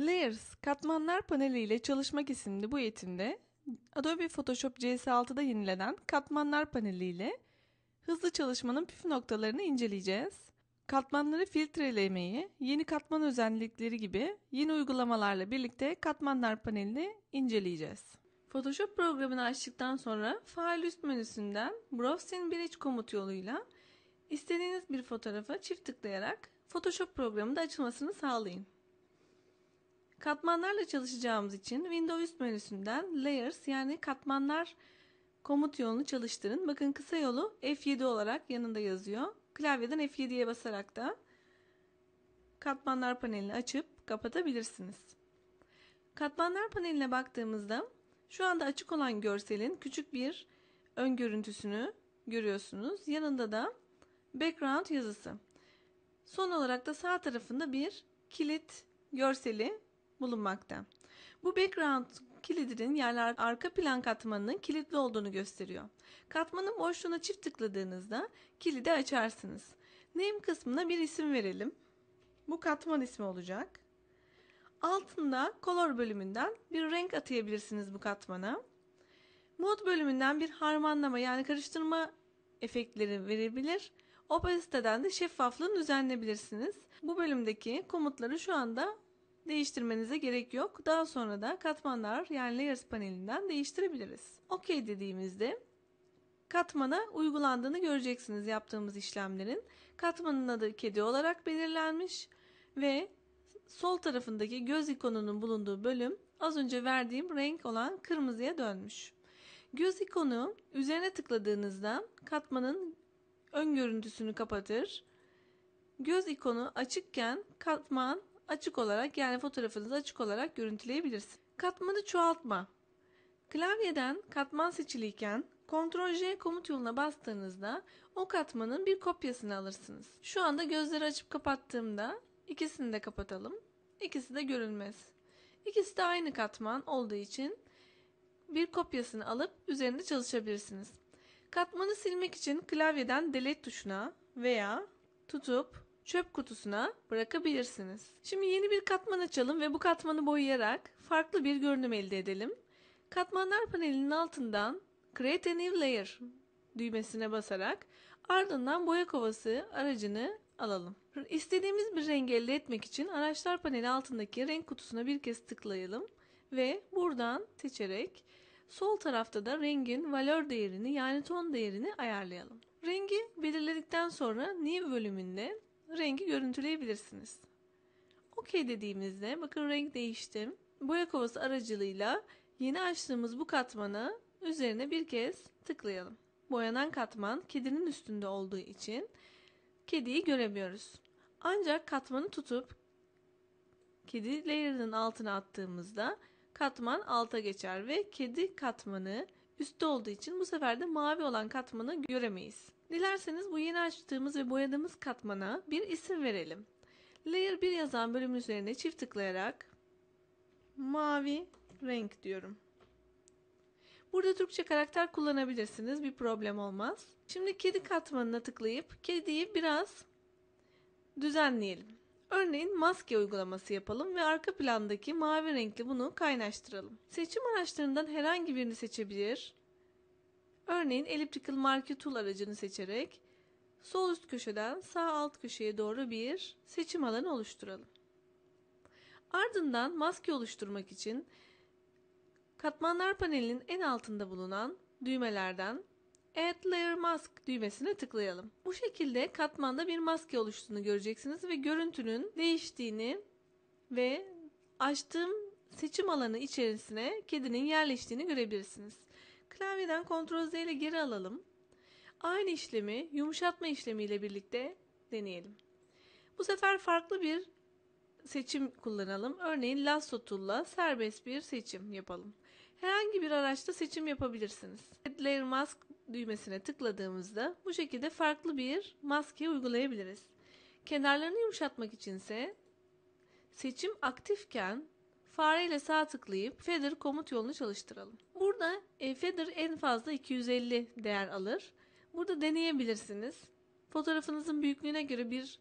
Layers, katmanlar paneli ile çalışmak isimli bu eğitimde Adobe Photoshop CS6'da yenilenen katmanlar paneli ile hızlı çalışmanın püf noktalarını inceleyeceğiz. Katmanları filtrelemeyi, yeni katman özellikleri gibi yeni uygulamalarla birlikte katmanlar panelini inceleyeceğiz. Photoshop programını açtıktan sonra fail üst menüsünden Browse in Bridge komut yoluyla istediğiniz bir fotoğrafa çift tıklayarak Photoshop programında açılmasını sağlayın. Katmanlarla çalışacağımız için Windows üst menüsünden Layers yani katmanlar komut yolunu çalıştırın. Bakın kısa yolu F7 olarak yanında yazıyor. Klavyeden F7'ye basarak da katmanlar panelini açıp kapatabilirsiniz. Katmanlar paneline baktığımızda şu anda açık olan görselin küçük bir ön görüntüsünü görüyorsunuz. Yanında da background yazısı. Son olarak da sağ tarafında bir kilit görseli bulunmakta. Bu background kilidinin yani arka plan katmanının kilitli olduğunu gösteriyor. Katmanın boşluğuna çift tıkladığınızda kilidi açarsınız. Name kısmına bir isim verelim. Bu katman ismi olacak. Altında color bölümünden bir renk atayabilirsiniz bu katmana. Mod bölümünden bir harmanlama yani karıştırma efektleri verebilir. Opasiteden de şeffaflığını düzenleyebilirsiniz. Bu bölümdeki komutları şu anda değiştirmenize gerek yok. Daha sonra da katmanlar yani layers panelinden değiştirebiliriz. OK dediğimizde katmana uygulandığını göreceksiniz yaptığımız işlemlerin. Katmanın adı kedi olarak belirlenmiş ve sol tarafındaki göz ikonunun bulunduğu bölüm az önce verdiğim renk olan kırmızıya dönmüş. Göz ikonu üzerine tıkladığınızda katmanın ön görüntüsünü kapatır. Göz ikonu açıkken katman açık olarak yani fotoğrafınızı açık olarak görüntüleyebilirsiniz. Katmanı çoğaltma. Klavyeden katman seçiliyken Ctrl J komut yoluna bastığınızda o katmanın bir kopyasını alırsınız. Şu anda gözleri açıp kapattığımda ikisini de kapatalım. İkisi de görünmez. İkisi de aynı katman olduğu için bir kopyasını alıp üzerinde çalışabilirsiniz. Katmanı silmek için klavyeden delete tuşuna veya tutup çöp kutusuna bırakabilirsiniz. Şimdi yeni bir katman açalım ve bu katmanı boyayarak farklı bir görünüm elde edelim. Katmanlar panelinin altından Create a New Layer düğmesine basarak ardından boya kovası aracını alalım. İstediğimiz bir rengi elde etmek için araçlar paneli altındaki renk kutusuna bir kez tıklayalım ve buradan seçerek sol tarafta da rengin valör değerini yani ton değerini ayarlayalım. Rengi belirledikten sonra New bölümünde rengi görüntüleyebilirsiniz. OK dediğimizde bakın renk değişti. Boya kovası aracılığıyla yeni açtığımız bu katmana üzerine bir kez tıklayalım. Boyanan katman kedinin üstünde olduğu için kediyi göremiyoruz. Ancak katmanı tutup kedi layer'ının altına attığımızda katman alta geçer ve kedi katmanı üstte olduğu için bu sefer de mavi olan katmanı göremeyiz. Dilerseniz bu yeni açtığımız ve boyadığımız katmana bir isim verelim. Layer 1 yazan bölüm üzerine çift tıklayarak mavi renk diyorum. Burada Türkçe karakter kullanabilirsiniz. Bir problem olmaz. Şimdi kedi katmanına tıklayıp kediyi biraz düzenleyelim. Örneğin maske uygulaması yapalım ve arka plandaki mavi renkli bunu kaynaştıralım. Seçim araçlarından herhangi birini seçebilir Örneğin Elliptical Marquee Tool aracını seçerek sol üst köşeden sağ alt köşeye doğru bir seçim alanı oluşturalım. Ardından maske oluşturmak için katmanlar panelinin en altında bulunan düğmelerden Add Layer Mask düğmesine tıklayalım. Bu şekilde katmanda bir maske oluştuğunu göreceksiniz ve görüntünün değiştiğini ve açtığım seçim alanı içerisine kedinin yerleştiğini görebilirsiniz. Klavyeden Ctrl Z ile geri alalım. Aynı işlemi yumuşatma işlemiyle birlikte deneyelim. Bu sefer farklı bir seçim kullanalım. Örneğin Lasso Tool'la serbest bir seçim yapalım. Herhangi bir araçta seçim yapabilirsiniz. Add Layer Mask düğmesine tıkladığımızda bu şekilde farklı bir maske uygulayabiliriz. Kenarlarını yumuşatmak içinse seçim aktifken fareyle sağ tıklayıp Feather komut yolunu çalıştıralım. Burada e, Feather en fazla 250 değer alır. Burada deneyebilirsiniz. Fotoğrafınızın büyüklüğüne göre bir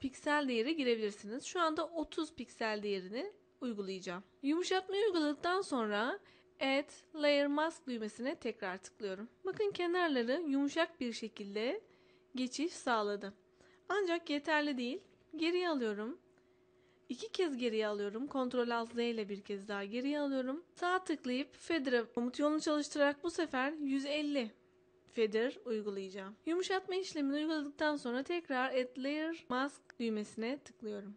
piksel değeri girebilirsiniz. Şu anda 30 piksel değerini uygulayacağım. Yumuşatmayı uyguladıktan sonra Add Layer Mask düğmesine tekrar tıklıyorum. Bakın kenarları yumuşak bir şekilde geçiş sağladı. Ancak yeterli değil. Geriye alıyorum. İki kez geriye alıyorum. Ctrl Alt Z ile bir kez daha geriye alıyorum. Sağ tıklayıp Feather'a komut yolunu çalıştırarak bu sefer 150 Feather uygulayacağım. Yumuşatma işlemini uyguladıktan sonra tekrar Add Layer Mask düğmesine tıklıyorum.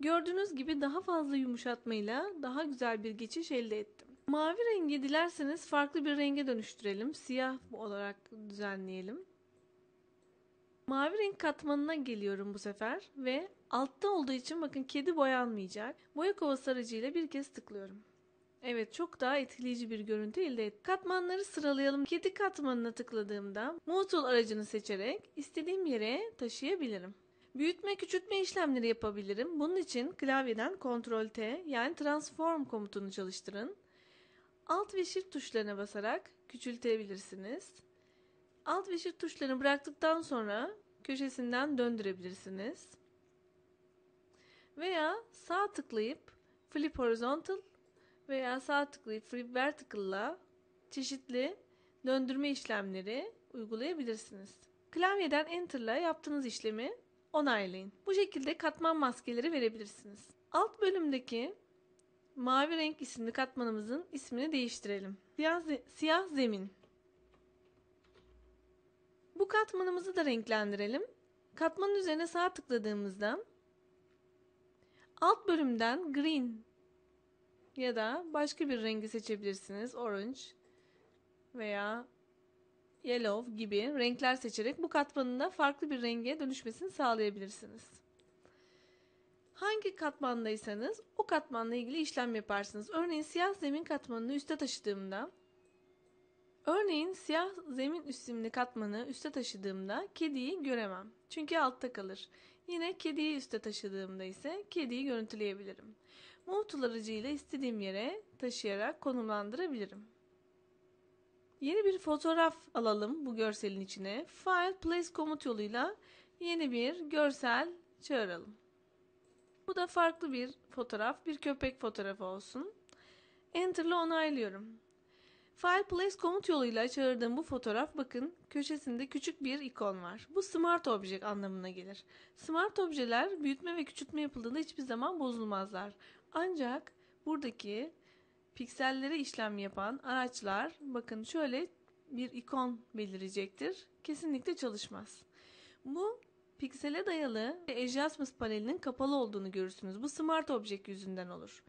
Gördüğünüz gibi daha fazla yumuşatmayla daha güzel bir geçiş elde ettim. Mavi rengi dilerseniz farklı bir renge dönüştürelim. Siyah olarak düzenleyelim. Mavi renk katmanına geliyorum bu sefer ve altta olduğu için bakın kedi boyanmayacak. Boya kovası aracıyla bir kez tıklıyorum. Evet çok daha etkileyici bir görüntü elde ettim. Katmanları sıralayalım. Kedi katmanına tıkladığımda Move Tool aracını seçerek istediğim yere taşıyabilirim. Büyütme küçültme işlemleri yapabilirim. Bunun için klavyeden Ctrl T yani Transform komutunu çalıştırın. Alt ve Shift tuşlarına basarak küçültebilirsiniz. Alt ve Shift tuşlarını bıraktıktan sonra köşesinden döndürebilirsiniz. Veya sağ tıklayıp Flip Horizontal veya sağ tıklayıp Flip Vertical'la çeşitli döndürme işlemleri uygulayabilirsiniz. Klavyeden Enter'la yaptığınız işlemi onaylayın. Bu şekilde katman maskeleri verebilirsiniz. Alt bölümdeki mavi renk isimli katmanımızın ismini değiştirelim. Siyah, ze siyah zemin. Bu katmanımızı da renklendirelim. Katmanın üzerine sağ tıkladığımızda alt bölümden green ya da başka bir rengi seçebilirsiniz. Orange veya yellow gibi renkler seçerek bu katmanın da farklı bir renge dönüşmesini sağlayabilirsiniz. Hangi katmandaysanız o katmanla ilgili işlem yaparsınız. Örneğin siyah zemin katmanını üste taşıdığımda Örneğin siyah zemin üstümlü katmanı üste taşıdığımda kediyi göremem. Çünkü altta kalır. Yine kediyi üste taşıdığımda ise kediyi görüntüleyebilirim. Tool aracıyla istediğim yere taşıyarak konumlandırabilirim. Yeni bir fotoğraf alalım bu görselin içine. File Place komut yoluyla yeni bir görsel çağıralım. Bu da farklı bir fotoğraf, bir köpek fotoğrafı olsun. Enter ile onaylıyorum. File Place komut yoluyla çağırdığım bu fotoğraf bakın köşesinde küçük bir ikon var. Bu Smart Object anlamına gelir. Smart objeler büyütme ve küçültme yapıldığında hiçbir zaman bozulmazlar. Ancak buradaki piksellere işlem yapan araçlar bakın şöyle bir ikon belirecektir. Kesinlikle çalışmaz. Bu piksele dayalı Adjustments panelinin kapalı olduğunu görürsünüz. Bu Smart Object yüzünden olur.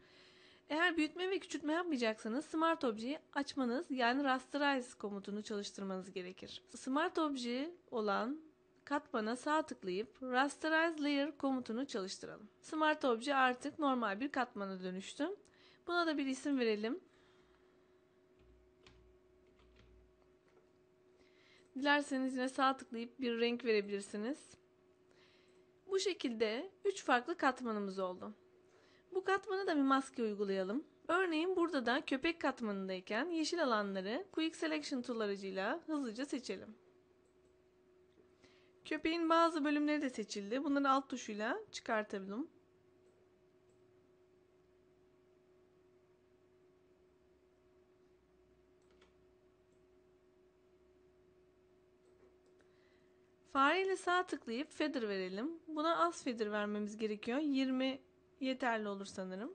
Eğer büyütme ve küçültme yapmayacaksanız Smart Obje'yi açmanız yani Rasterize komutunu çalıştırmanız gerekir. Smart Obje olan katmana sağ tıklayıp Rasterize Layer komutunu çalıştıralım. Smart Obje artık normal bir katmana dönüştü. Buna da bir isim verelim. Dilerseniz yine sağ tıklayıp bir renk verebilirsiniz. Bu şekilde 3 farklı katmanımız oldu. Bu katmana da bir maske uygulayalım. Örneğin burada da köpek katmanındayken yeşil alanları Quick Selection Tool aracıyla hızlıca seçelim. Köpeğin bazı bölümleri de seçildi. Bunları alt tuşuyla çıkartabilirim. Fareyle sağ tıklayıp feather verelim. Buna az feather vermemiz gerekiyor. 20 yeterli olur sanırım.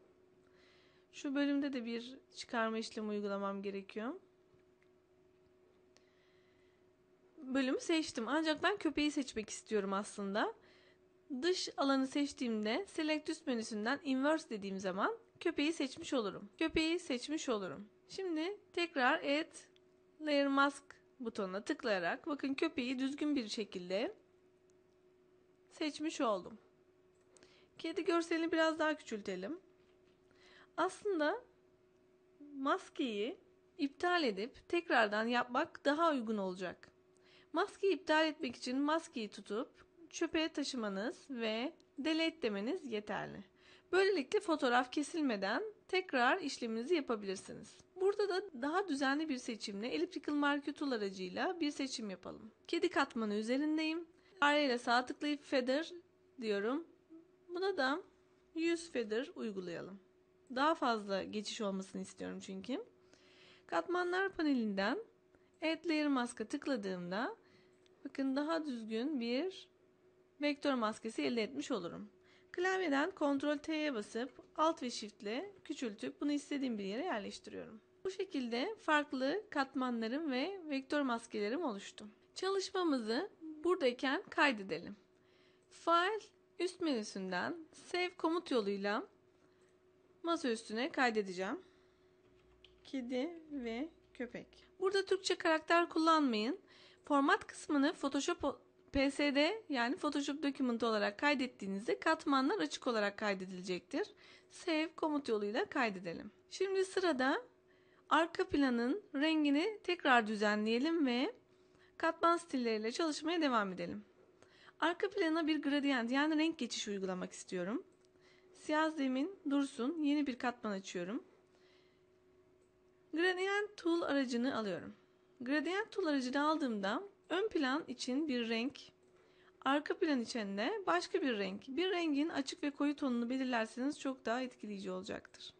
Şu bölümde de bir çıkarma işlemi uygulamam gerekiyor. Bölümü seçtim. Ancak ben köpeği seçmek istiyorum aslında. Dış alanı seçtiğimde Select üst menüsünden Inverse dediğim zaman köpeği seçmiş olurum. Köpeği seçmiş olurum. Şimdi tekrar Add Layer Mask butonuna tıklayarak bakın köpeği düzgün bir şekilde seçmiş oldum. Kedi görselini biraz daha küçültelim. Aslında maskeyi iptal edip tekrardan yapmak daha uygun olacak. Maskeyi iptal etmek için maskeyi tutup çöpe taşımanız ve delete demeniz yeterli. Böylelikle fotoğraf kesilmeden tekrar işleminizi yapabilirsiniz. Burada da daha düzenli bir seçimle Elliptical Marquee Tool aracıyla bir seçim yapalım. Kedi katmanı üzerindeyim. Areyle sağ tıklayıp Feather diyorum. Buna da 100 feather uygulayalım. Daha fazla geçiş olmasını istiyorum çünkü. Katmanlar panelinden Add Layer Mask'a tıkladığımda bakın daha düzgün bir vektör maskesi elde etmiş olurum. Klavyeden Ctrl T'ye basıp Alt ve Shift ile küçültüp bunu istediğim bir yere yerleştiriyorum. Bu şekilde farklı katmanlarım ve vektör maskelerim oluştu. Çalışmamızı buradayken kaydedelim. File üst menüsünden Save komut yoluyla masa üstüne kaydedeceğim. Kedi ve köpek. Burada Türkçe karakter kullanmayın. Format kısmını Photoshop PSD yani Photoshop Document olarak kaydettiğinizde katmanlar açık olarak kaydedilecektir. Save komut yoluyla kaydedelim. Şimdi sırada arka planın rengini tekrar düzenleyelim ve katman stilleriyle çalışmaya devam edelim. Arka plana bir gradient yani renk geçişi uygulamak istiyorum. Siyah zemin dursun. Yeni bir katman açıyorum. Gradient Tool aracını alıyorum. Gradient Tool aracını aldığımda ön plan için bir renk, arka plan için de başka bir renk. Bir rengin açık ve koyu tonunu belirlerseniz çok daha etkileyici olacaktır.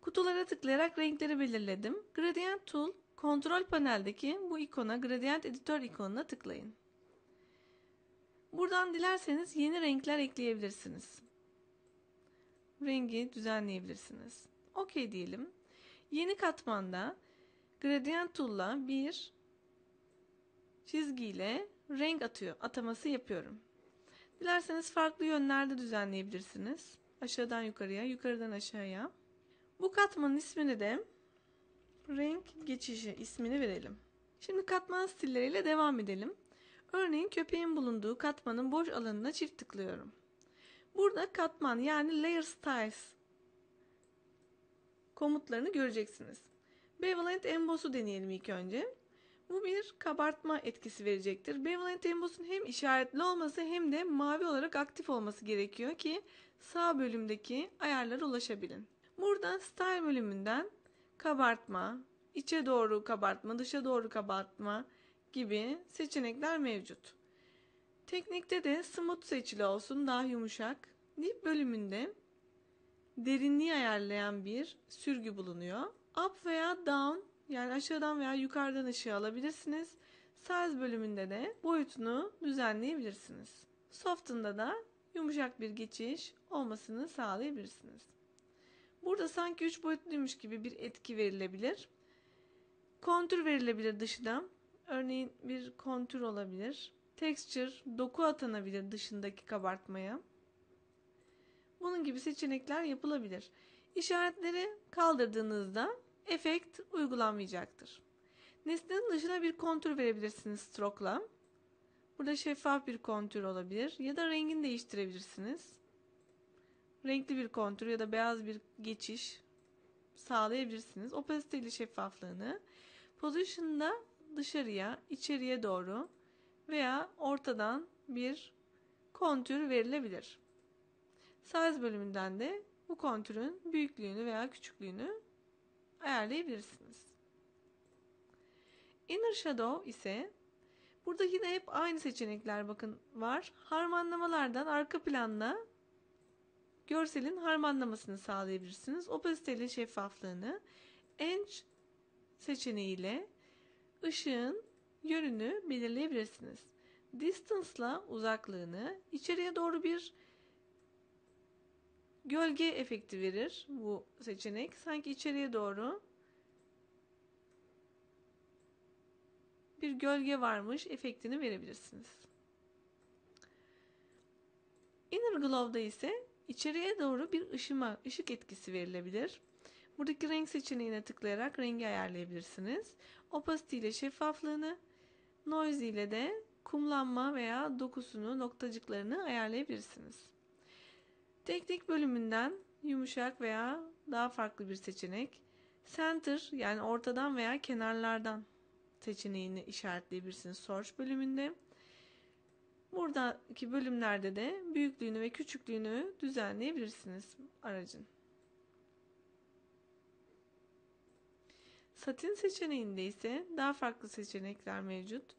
Kutulara tıklayarak renkleri belirledim. Gradient Tool kontrol paneldeki bu ikona Gradient Editor ikonuna tıklayın. Buradan dilerseniz yeni renkler ekleyebilirsiniz. Rengi düzenleyebilirsiniz. OK diyelim. Yeni katmanda Gradient Tool'la bir çizgiyle renk atıyor, ataması yapıyorum. Dilerseniz farklı yönlerde düzenleyebilirsiniz. Aşağıdan yukarıya, yukarıdan aşağıya. Bu katmanın ismini de renk geçişi ismini verelim. Şimdi katman stilleriyle devam edelim. Örneğin köpeğin bulunduğu katmanın boş alanına çift tıklıyorum. Burada katman yani layer styles komutlarını göreceksiniz. Bevelent Emboss'u deneyelim ilk önce. Bu bir kabartma etkisi verecektir. Bevelent Emboss'un hem işaretli olması hem de mavi olarak aktif olması gerekiyor ki sağ bölümdeki ayarlara ulaşabilin. Burada Style bölümünden kabartma, içe doğru kabartma, dışa doğru kabartma gibi seçenekler mevcut. Teknikte de smooth seçili olsun daha yumuşak. Dip bölümünde derinliği ayarlayan bir sürgü bulunuyor. Up veya down yani aşağıdan veya yukarıdan ışığı alabilirsiniz. Size bölümünde de boyutunu düzenleyebilirsiniz. Soften'da da yumuşak bir geçiş olmasını sağlayabilirsiniz. Burada sanki 3 boyutluymuş gibi bir etki verilebilir. Kontür verilebilir dışından. Örneğin bir kontür olabilir. Texture, doku atanabilir dışındaki kabartmaya. Bunun gibi seçenekler yapılabilir. İşaretleri kaldırdığınızda efekt uygulanmayacaktır. Nesnenin dışına bir kontür verebilirsiniz stroke'la. Burada şeffaf bir kontür olabilir ya da rengini değiştirebilirsiniz. Renkli bir kontür ya da beyaz bir geçiş sağlayabilirsiniz. Opacity ile şeffaflığını position'da dışarıya, içeriye doğru veya ortadan bir kontür verilebilir. Size bölümünden de bu kontürün büyüklüğünü veya küçüklüğünü ayarlayabilirsiniz. Inner Shadow ise burada yine hep aynı seçenekler bakın var. Harmanlamalardan arka planla görselin harmanlamasını sağlayabilirsiniz. Opacity ile şeffaflığını Edge seçeneğiyle ışığın yönünü belirleyebilirsiniz. Distance'la uzaklığını içeriye doğru bir gölge efekti verir bu seçenek. Sanki içeriye doğru bir gölge varmış efektini verebilirsiniz. Inner Glow'da ise içeriye doğru bir ışıma, ışık etkisi verilebilir. Buradaki renk seçeneğine tıklayarak rengi ayarlayabilirsiniz. Opacity ile şeffaflığını, noise ile de kumlanma veya dokusunu, noktacıklarını ayarlayabilirsiniz. Teknik bölümünden yumuşak veya daha farklı bir seçenek. Center yani ortadan veya kenarlardan seçeneğini işaretleyebilirsiniz Source bölümünde. Buradaki bölümlerde de büyüklüğünü ve küçüklüğünü düzenleyebilirsiniz aracın. Satin seçeneğinde ise daha farklı seçenekler mevcut.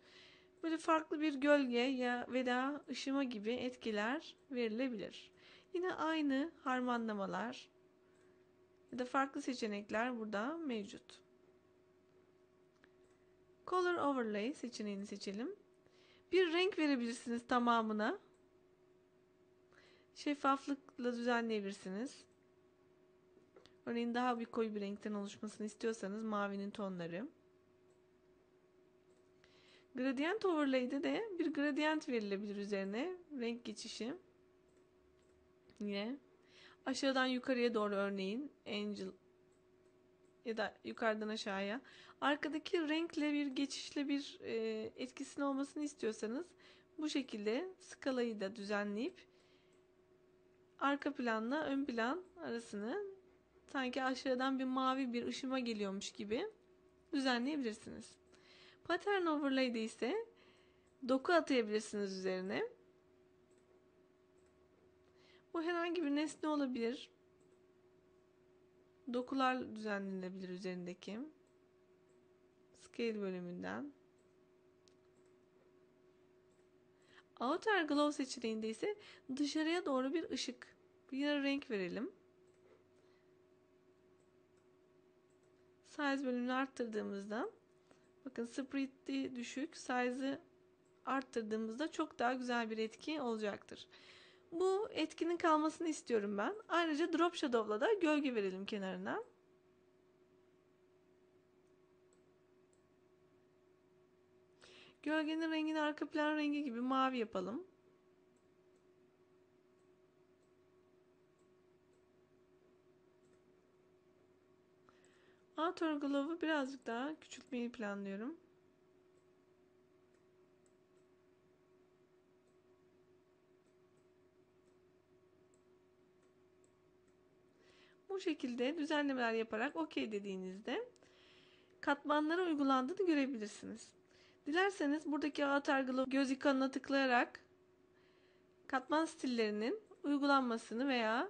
Böyle farklı bir gölge ya veya ışıma gibi etkiler verilebilir. Yine aynı harmanlamalar ya da farklı seçenekler burada mevcut. Color Overlay seçeneğini seçelim. Bir renk verebilirsiniz tamamına. Şeffaflıkla düzenleyebilirsiniz. Örneğin daha bir koyu bir renkten oluşmasını istiyorsanız mavinin tonları. Gradient Overlay'de de bir gradient verilebilir üzerine. Renk geçişi. Yine aşağıdan yukarıya doğru örneğin Angel ya da yukarıdan aşağıya arkadaki renkle bir geçişle bir e, etkisinin olmasını istiyorsanız bu şekilde skalayı da düzenleyip arka planla ön plan arasını sanki aşağıdan bir mavi bir ışıma geliyormuş gibi düzenleyebilirsiniz. Pattern Overlay'de ise doku atayabilirsiniz üzerine. Bu herhangi bir nesne olabilir. Dokular düzenlenebilir üzerindeki. Scale bölümünden. Outer Glow seçeneğinde ise dışarıya doğru bir ışık, bir renk verelim. Size bölümünü arttırdığımızda bakın spread'i düşük, size'ı arttırdığımızda çok daha güzel bir etki olacaktır. Bu etkinin kalmasını istiyorum ben. Ayrıca Drop Shadow'la da gölge verelim kenarına. Gölgenin rengini arka plan rengi gibi mavi yapalım. Outer Glow'u birazcık daha küçültmeyi planlıyorum. Bu şekilde düzenlemeler yaparak OK dediğinizde katmanlara uygulandığını görebilirsiniz. Dilerseniz buradaki Avatar Glow göz ikonuna tıklayarak katman stillerinin uygulanmasını veya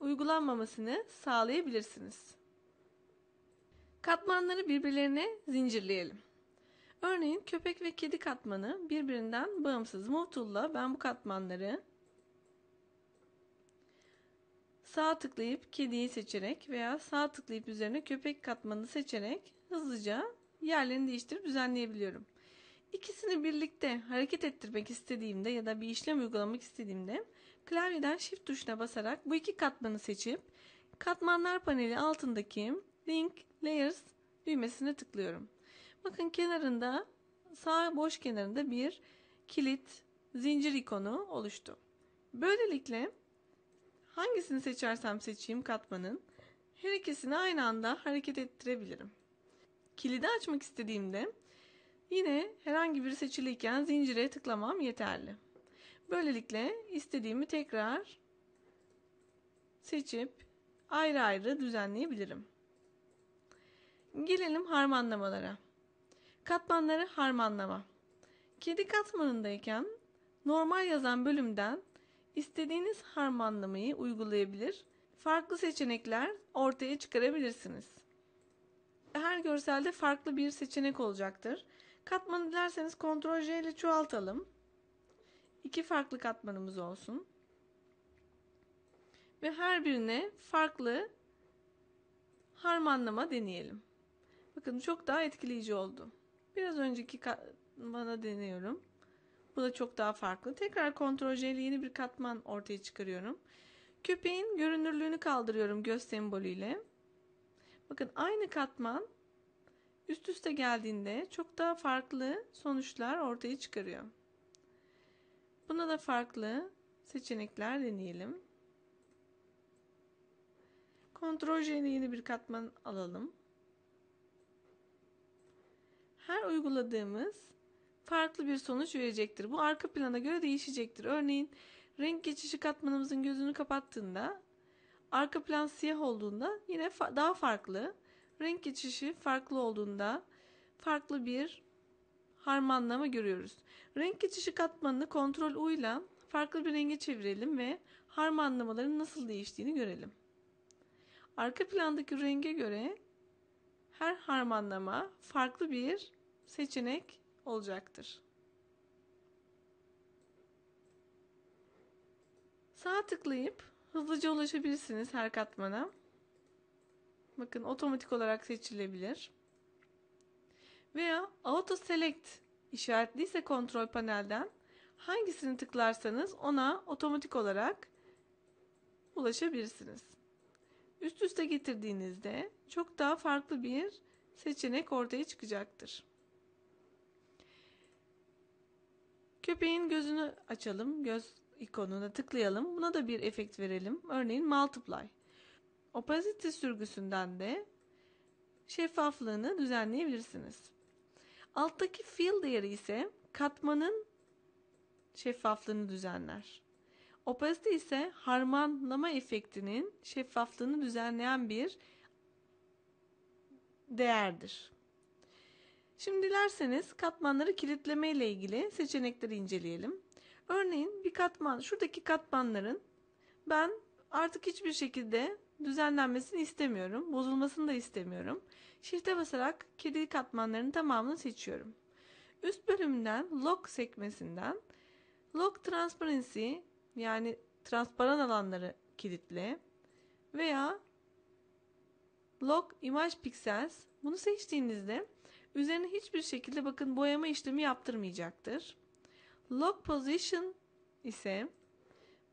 uygulanmamasını sağlayabilirsiniz. Katmanları birbirlerine zincirleyelim. Örneğin köpek ve kedi katmanı birbirinden bağımsız. Move ben bu katmanları sağ tıklayıp kediyi seçerek veya sağ tıklayıp üzerine köpek katmanını seçerek hızlıca yerlerini değiştirip düzenleyebiliyorum. İkisini birlikte hareket ettirmek istediğimde ya da bir işlem uygulamak istediğimde klavyeden shift tuşuna basarak bu iki katmanı seçip katmanlar paneli altındaki link layers düğmesine tıklıyorum. Bakın kenarında sağ boş kenarında bir kilit zincir ikonu oluştu. Böylelikle hangisini seçersem seçeyim katmanın her ikisini aynı anda hareket ettirebilirim. Kilidi açmak istediğimde yine herhangi biri seçiliyken zincire tıklamam yeterli. Böylelikle istediğimi tekrar seçip ayrı ayrı düzenleyebilirim. Gelelim harmanlamalara. Katmanları harmanlama. Kedi katmanındayken normal yazan bölümden istediğiniz harmanlamayı uygulayabilir, farklı seçenekler ortaya çıkarabilirsiniz. Her görselde farklı bir seçenek olacaktır. Katmanı dilerseniz Ctrl J ile çoğaltalım. İki farklı katmanımız olsun. Ve her birine farklı harmanlama deneyelim. Bakın çok daha etkileyici oldu. Biraz önceki katmana deniyorum. Bu da çok daha farklı. Tekrar J ile yeni bir katman ortaya çıkarıyorum. Köpeğin görünürlüğünü kaldırıyorum göz sembolüyle. Bakın aynı katman üst üste geldiğinde çok daha farklı sonuçlar ortaya çıkarıyor. Buna da farklı seçenekler deneyelim. J ile yeni bir katman alalım. Her uyguladığımız farklı bir sonuç verecektir. Bu arka plana göre değişecektir. Örneğin renk geçişi katmanımızın gözünü kapattığında arka plan siyah olduğunda yine fa daha farklı. Renk geçişi farklı olduğunda farklı bir harmanlama görüyoruz. Renk geçişi katmanını kontrol U ile farklı bir renge çevirelim ve harmanlamaların nasıl değiştiğini görelim. Arka plandaki renge göre her harmanlama farklı bir seçenek olacaktır. Sağ tıklayıp hızlıca ulaşabilirsiniz her katmana. Bakın otomatik olarak seçilebilir. Veya Auto Select işaretliyse kontrol panelden hangisini tıklarsanız ona otomatik olarak ulaşabilirsiniz. Üst üste getirdiğinizde çok daha farklı bir seçenek ortaya çıkacaktır. Köpeğin gözünü açalım. Göz ikonuna tıklayalım. Buna da bir efekt verelim. Örneğin multiply. Opacity sürgüsünden de şeffaflığını düzenleyebilirsiniz. Alttaki fill değeri ise katmanın şeffaflığını düzenler. Opacity ise harmanlama efektinin şeffaflığını düzenleyen bir değerdir. Şimdi dilerseniz katmanları kilitleme ile ilgili seçenekleri inceleyelim. Örneğin bir katman, şuradaki katmanların ben artık hiçbir şekilde düzenlenmesini istemiyorum. Bozulmasını da istemiyorum. Shift'e basarak kedi katmanlarının tamamını seçiyorum. Üst bölümden Lock sekmesinden Lock Transparency yani transparan alanları kilitle veya Lock Image Pixels bunu seçtiğinizde üzerine hiçbir şekilde bakın boyama işlemi yaptırmayacaktır. Lock Position ise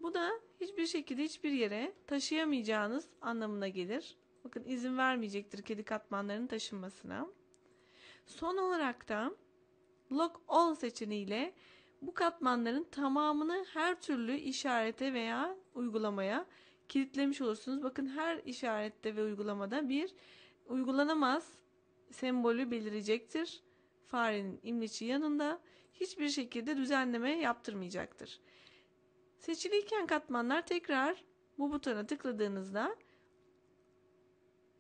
bu da hiçbir şekilde hiçbir yere taşıyamayacağınız anlamına gelir. Bakın izin vermeyecektir kedi katmanlarının taşınmasına. Son olarak da Lock All seçeneğiyle bu katmanların tamamını her türlü işarete veya uygulamaya kilitlemiş olursunuz. Bakın her işarette ve uygulamada bir uygulanamaz sembolü belirecektir. Farenin imleci yanında hiçbir şekilde düzenleme yaptırmayacaktır. Seçiliyken katmanlar tekrar bu butona tıkladığınızda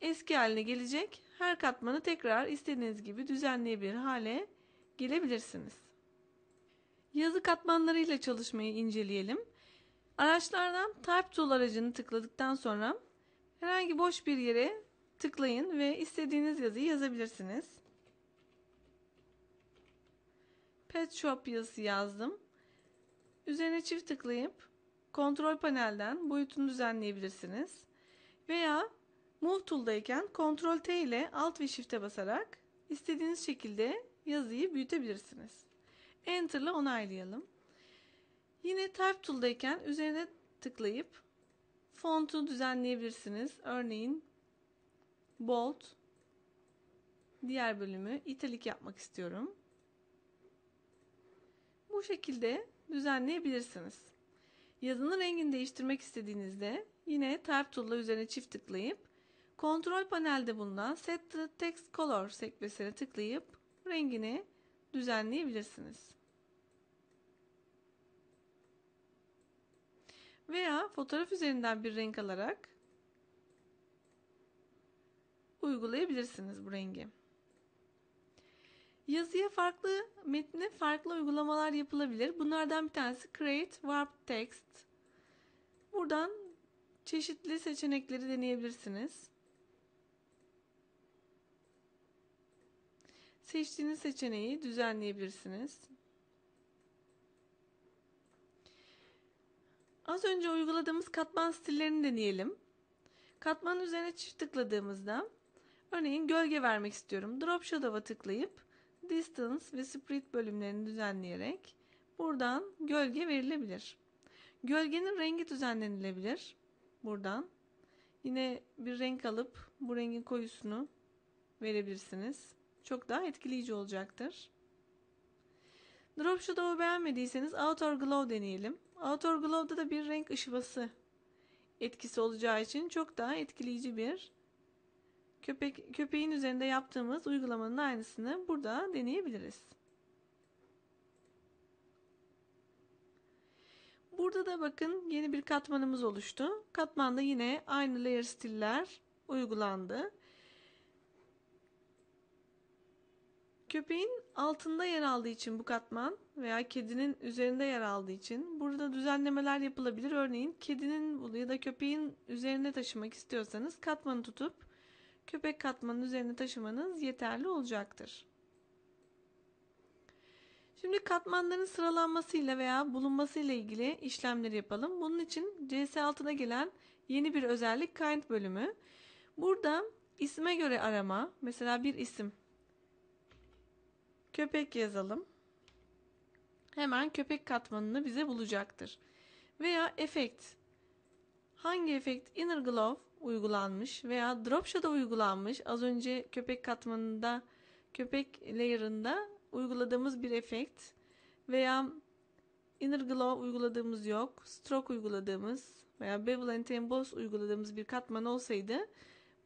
eski haline gelecek. Her katmanı tekrar istediğiniz gibi düzenleyebilir hale gelebilirsiniz. Yazı katmanlarıyla çalışmayı inceleyelim. Araçlardan Type Tool aracını tıkladıktan sonra herhangi boş bir yere tıklayın ve istediğiniz yazıyı yazabilirsiniz. Pet Shop yazısı yazdım. Üzerine çift tıklayıp kontrol panelden boyutunu düzenleyebilirsiniz. Veya Move Tool'dayken Ctrl T ile Alt ve Shift'e basarak istediğiniz şekilde yazıyı büyütebilirsiniz. Enter ile onaylayalım. Yine Type Tool'dayken üzerine tıklayıp fontu düzenleyebilirsiniz. Örneğin Bold diğer bölümü italik yapmak istiyorum. Bu şekilde düzenleyebilirsiniz. Yazının rengini değiştirmek istediğinizde yine Type Tool'la üzerine çift tıklayıp kontrol panelde bulunan Set the Text Color sekmesine tıklayıp rengini düzenleyebilirsiniz. Veya fotoğraf üzerinden bir renk alarak uygulayabilirsiniz bu rengi. Yazıya farklı, metne farklı uygulamalar yapılabilir. Bunlardan bir tanesi Create Warp Text. Buradan çeşitli seçenekleri deneyebilirsiniz. Seçtiğiniz seçeneği düzenleyebilirsiniz. Az önce uyguladığımız katman stillerini deneyelim. Katmanın üzerine çift tıkladığımızda örneğin gölge vermek istiyorum. Drop Shadow'a tıklayıp Distance ve Split bölümlerini düzenleyerek buradan gölge verilebilir. Gölgenin rengi düzenlenilebilir. Buradan yine bir renk alıp bu rengin koyusunu verebilirsiniz. Çok daha etkileyici olacaktır. Drop Shadow'u beğenmediyseniz Outer Glow deneyelim. Outer Glow'da da bir renk ışıması etkisi olacağı için çok daha etkileyici bir köpek, köpeğin üzerinde yaptığımız uygulamanın aynısını burada deneyebiliriz. Burada da bakın yeni bir katmanımız oluştu. Katmanda yine aynı layer stiller uygulandı. Köpeğin altında yer aldığı için bu katman veya kedinin üzerinde yer aldığı için burada düzenlemeler yapılabilir. Örneğin kedinin ya da köpeğin üzerine taşımak istiyorsanız katmanı tutup köpek katmanın üzerine taşımanız yeterli olacaktır. Şimdi katmanların sıralanmasıyla veya bulunmasıyla ilgili işlemleri yapalım. Bunun için CS altına gelen yeni bir özellik kind bölümü. Burada isme göre arama. Mesela bir isim. Köpek yazalım. Hemen köpek katmanını bize bulacaktır. Veya efekt. Hangi efekt inner glow uygulanmış veya drop shadow uygulanmış. Az önce köpek katmanında köpek layer'ında uyguladığımız bir efekt veya inner glow uyguladığımız yok. Stroke uyguladığımız veya bevel and emboss uyguladığımız bir katman olsaydı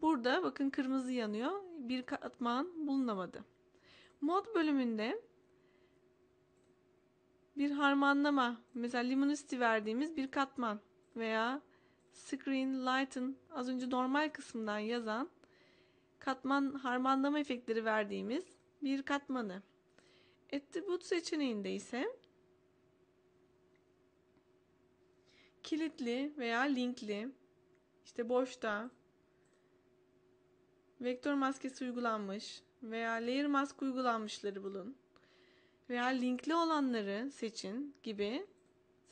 burada bakın kırmızı yanıyor. Bir katman bulunamadı. Mod bölümünde bir harmanlama mesela luminosity verdiğimiz bir katman veya screen lighten az önce normal kısmından yazan katman harmanlama efektleri verdiğimiz bir katmanı. Attribute seçeneğinde ise kilitli veya linkli işte boşta vektör maskesi uygulanmış veya layer mask uygulanmışları bulun veya linkli olanları seçin gibi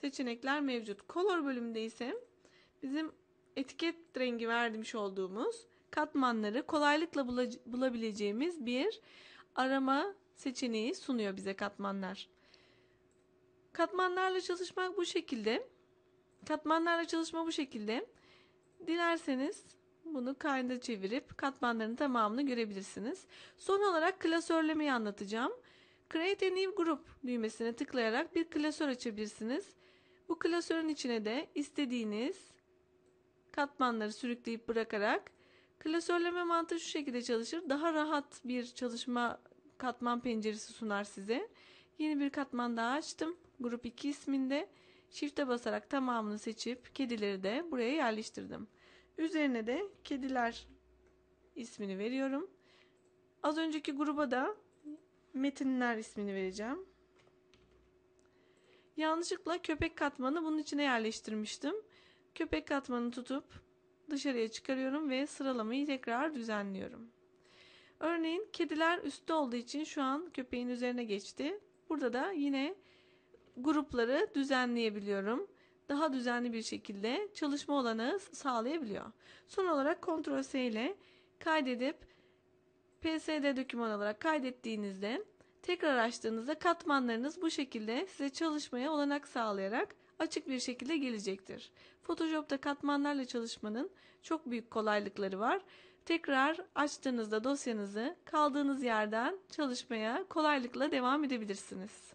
seçenekler mevcut. Color bölümünde ise bizim etiket rengi vermiş olduğumuz katmanları kolaylıkla bulabileceğimiz bir arama seçeneği sunuyor bize katmanlar. Katmanlarla çalışmak bu şekilde. Katmanlarla çalışma bu şekilde. Dilerseniz bunu kayda çevirip katmanların tamamını görebilirsiniz. Son olarak klasörlemeyi anlatacağım. Create a New Group düğmesine tıklayarak bir klasör açabilirsiniz. Bu klasörün içine de istediğiniz katmanları sürükleyip bırakarak klasörleme mantığı şu şekilde çalışır. Daha rahat bir çalışma katman penceresi sunar size. Yeni bir katman daha açtım. Grup 2 isminde. Shift'e basarak tamamını seçip kedileri de buraya yerleştirdim. Üzerine de kediler ismini veriyorum. Az önceki gruba da metinler ismini vereceğim. Yanlışlıkla köpek katmanı bunun içine yerleştirmiştim. Köpek katmanı tutup dışarıya çıkarıyorum ve sıralamayı tekrar düzenliyorum. Örneğin kediler üstte olduğu için şu an köpeğin üzerine geçti. Burada da yine grupları düzenleyebiliyorum. Daha düzenli bir şekilde çalışma olanağı sağlayabiliyor. Son olarak Ctrl S ile kaydedip PSD doküman olarak kaydettiğinizde tekrar açtığınızda katmanlarınız bu şekilde size çalışmaya olanak sağlayarak açık bir şekilde gelecektir. Photoshop'ta katmanlarla çalışmanın çok büyük kolaylıkları var. Tekrar açtığınızda dosyanızı kaldığınız yerden çalışmaya kolaylıkla devam edebilirsiniz.